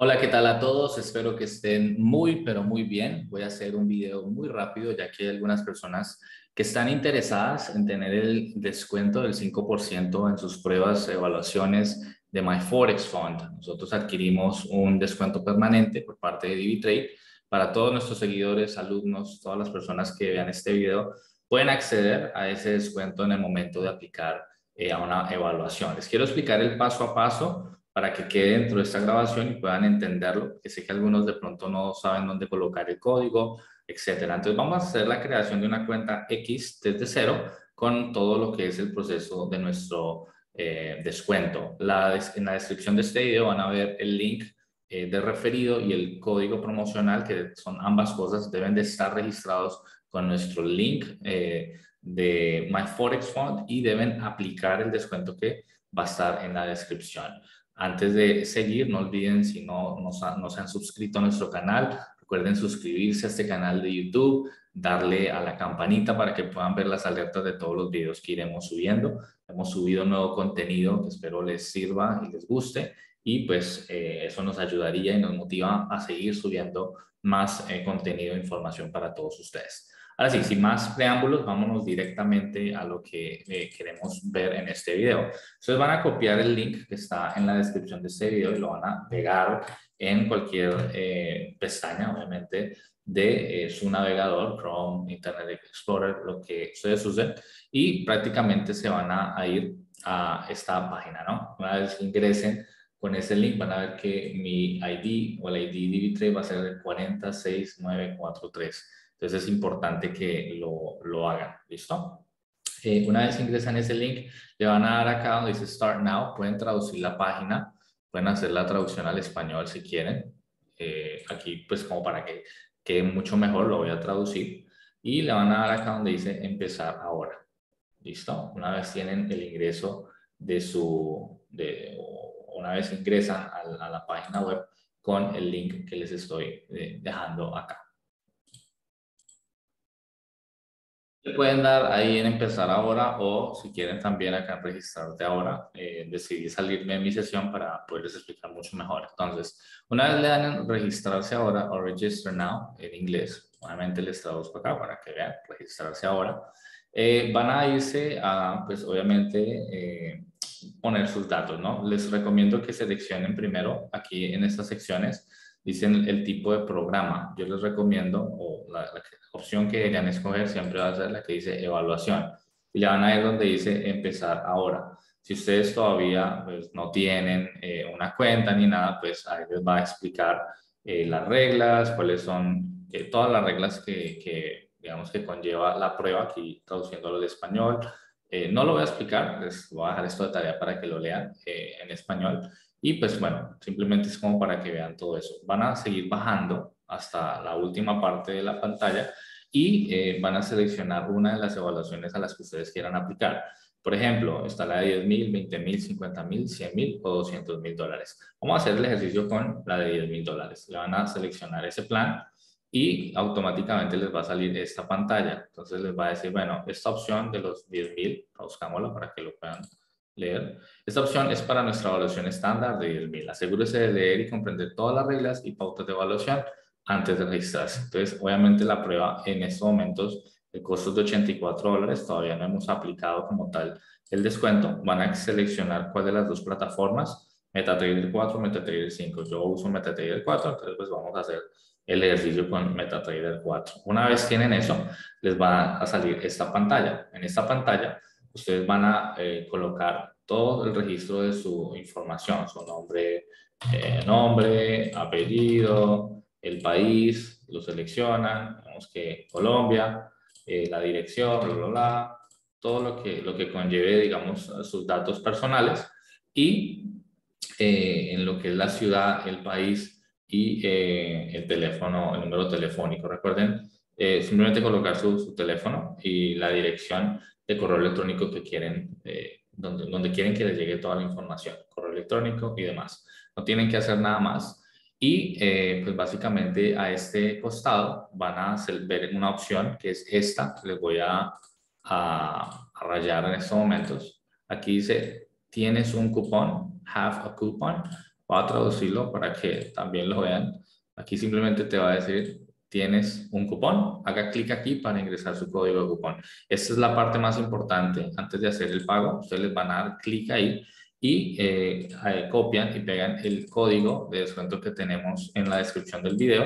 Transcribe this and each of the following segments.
Hola, ¿qué tal a todos? Espero que estén muy, pero muy bien. Voy a hacer un video muy rápido, ya que hay algunas personas que están interesadas en tener el descuento del 5% en sus pruebas, evaluaciones de MyForex Fund. Nosotros adquirimos un descuento permanente por parte de DiviTrade para todos nuestros seguidores, alumnos, todas las personas que vean este video, pueden acceder a ese descuento en el momento de aplicar eh, a una evaluación. Les quiero explicar el paso a paso para que quede dentro de esta grabación y puedan entenderlo, que sé que algunos de pronto no saben dónde colocar el código, etcétera. Entonces vamos a hacer la creación de una cuenta X desde cero con todo lo que es el proceso de nuestro eh, descuento. La, en la descripción de este video van a ver el link eh, de referido y el código promocional, que son ambas cosas, deben de estar registrados con nuestro link eh, de MyForex Fund y deben aplicar el descuento que va a estar en la descripción. Antes de seguir, no olviden si no, no, se han suscrito a nuestro canal, recuerden suscribirse a este canal de YouTube, darle a la campanita para que puedan ver las alertas de todos los videos que iremos subiendo. Hemos subido nuevo contenido que espero les sirva y les guste y pues eh, eso nos ayudaría y nos motiva a seguir subiendo más eh, contenido e información para todos ustedes. Ahora sí, sin más preámbulos, vámonos directamente a lo que eh, queremos ver en este video. Ustedes van a copiar el link que está en la descripción de este video y lo van a pegar en cualquier eh, pestaña, obviamente, de eh, su navegador, Chrome, Internet Explorer, lo que ustedes usen, y prácticamente se van a, ir a esta página, ¿no? Una vez ingresen con ese link van a ver que mi ID o el ID DB3 va a ser el 46943. Entonces es importante que lo, lo hagan, ¿listo? Eh, una vez ingresan ese link, le van a dar acá donde dice Start Now, pueden traducir la página, pueden hacer la traducción al español si quieren. Eh, aquí pues como para que quede mucho mejor lo voy a traducir. Y le van a dar acá donde dice Empezar ahora. ¿Listo? Una vez tienen el ingreso de su, de, una vez ingresan a, la página web con el link que les estoy eh, dejando acá. pueden dar ahí en empezar ahora o si quieren también acá registrarte ahora, eh, decidí salirme de mi sesión para poderles explicar mucho mejor. Entonces, una vez le dan en registrarse ahora o register now en inglés, nuevamente les traduzco acá para que vean, registrarse ahora, eh, van a irse a, pues obviamente, eh, poner sus datos, ¿no? Les recomiendo que seleccionen primero aquí en estas secciones dicen el tipo de programa. Yo les recomiendo, o la, opción que deberían escoger siempre va a ser la que dice evaluación. Y le van a ir donde dice empezar ahora. Si ustedes todavía pues, no tienen eh, una cuenta ni nada, pues ahí les va a explicar eh, las reglas, cuáles son eh, todas las reglas que, que, digamos, que conlleva la prueba, aquí traduciéndolo al español. No lo voy a explicar, les voy a dejar esto de tarea para que lo lean en español. Y pues bueno, simplemente es como para que vean todo eso. Van a seguir bajando hasta la última parte de la pantalla y eh, van a seleccionar una de las evaluaciones a las que ustedes quieran aplicar. Por ejemplo, está la de 10 mil, 20 mil, 50 mil, 100 mil o 200 mil dólares. Vamos a hacer el ejercicio con la de 10 mil dólares. Le van a seleccionar ese plan y automáticamente les va a salir esta pantalla. Entonces les va a decir, bueno, esta opción de los 10 mil, buscámosla para que lo puedan leer. Esta opción es para nuestra evaluación estándar de 10.000. Asegúrese de leer y comprender todas las reglas y pautas de evaluación antes de registrarse. Entonces, obviamente la prueba en estos momentos, el costo es de 84 dólares, todavía no hemos aplicado como tal el descuento. Van a seleccionar cuál de las dos plataformas, MetaTrader 4 MetaTrader 5. Yo uso MetaTrader 4, entonces pues vamos a hacer el ejercicio con MetaTrader 4. Una vez tienen eso, les va a salir esta pantalla. En esta pantalla ustedes van a eh, colocar todo el registro de su información, su nombre, eh, nombre, apellido, el país, lo seleccionan, digamos que Colombia, eh, la dirección, bla, bla, bla, todo lo que, lo que conlleve, digamos, sus datos personales y en lo que es la ciudad, el país y el teléfono, el número telefónico. Recuerden simplemente colocar su, su, teléfono y la dirección de correo electrónico que quieren, eh, donde, donde quieren que les llegue toda la información, correo electrónico y demás. No tienen que hacer nada más. Y eh, pues básicamente a este costado van a ver una opción que es esta, que les voy a, a, rayar en estos momentos. Aquí dice, tienes un cupón, have a coupon. Voy a traducirlo para que también lo vean. Aquí simplemente te va a decir, tienes un cupón, haga clic aquí para ingresar su código de cupón. Esta es la parte más importante. Antes de hacer el pago, ustedes les van a dar clic ahí y eh, copian y pegan el código de descuento que tenemos en la descripción del video.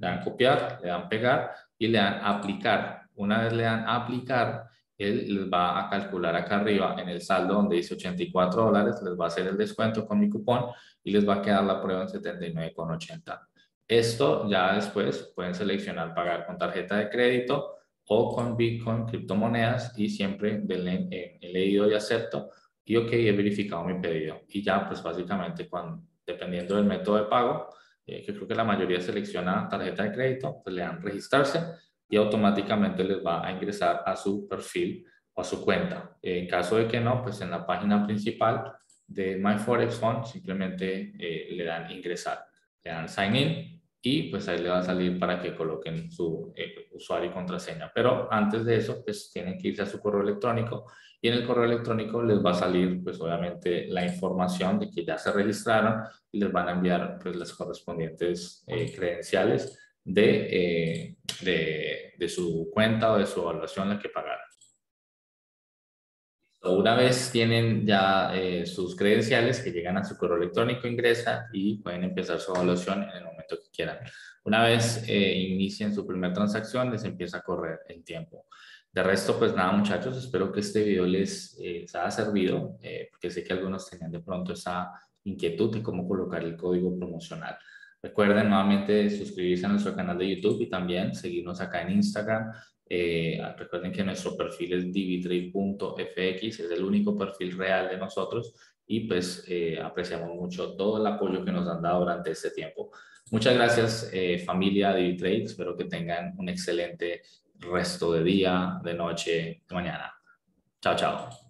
Le dan copiar, le dan pegar y le dan aplicar. Una vez le dan aplicar, él les va a calcular acá arriba en el saldo donde dice 84 dólares, les va a hacer el descuento con mi cupón y les va a quedar la prueba en 79,80. Esto ya después pueden seleccionar pagar con tarjeta de crédito o con Bitcoin, criptomonedas y siempre denle en he leído y acepto y ok, he verificado mi pedido. Y ya pues básicamente cuando, dependiendo del método de pago, eh, que creo que la mayoría selecciona tarjeta de crédito, pues le dan registrarse y automáticamente les va a ingresar a su perfil o a su cuenta. En caso de que no, pues en la página principal de My Forex Fund simplemente eh, le dan ingresar, le dan sign in y pues ahí le va a salir para que coloquen su eh, usuario y contraseña. Pero antes de eso, pues tienen que irse a su correo electrónico y en el correo electrónico les va a salir pues obviamente la información de que ya se registraron y les van a enviar pues las correspondientes eh, credenciales de, de, de, su cuenta o de su evaluación la que pagaron. Una vez tienen ya eh, sus credenciales que llegan a su correo electrónico, ingresa y pueden empezar su evaluación en el momento que quieran. Una vez eh, inicien su primera transacción, les empieza a correr el tiempo. De resto, pues nada muchachos, espero que este video les, eh, haya servido, porque sé que algunos tenían de pronto esa inquietud de cómo colocar el código promocional. Recuerden nuevamente suscribirse a nuestro canal de YouTube y también seguirnos acá en Instagram eh, recuerden que nuestro perfil es divitrade.fx, es el único perfil real de nosotros y pues eh, apreciamos mucho todo el apoyo que nos han dado durante este tiempo. Muchas gracias eh, familia Divitrade, espero que tengan un excelente resto de día, de noche, de mañana. Chao, chao.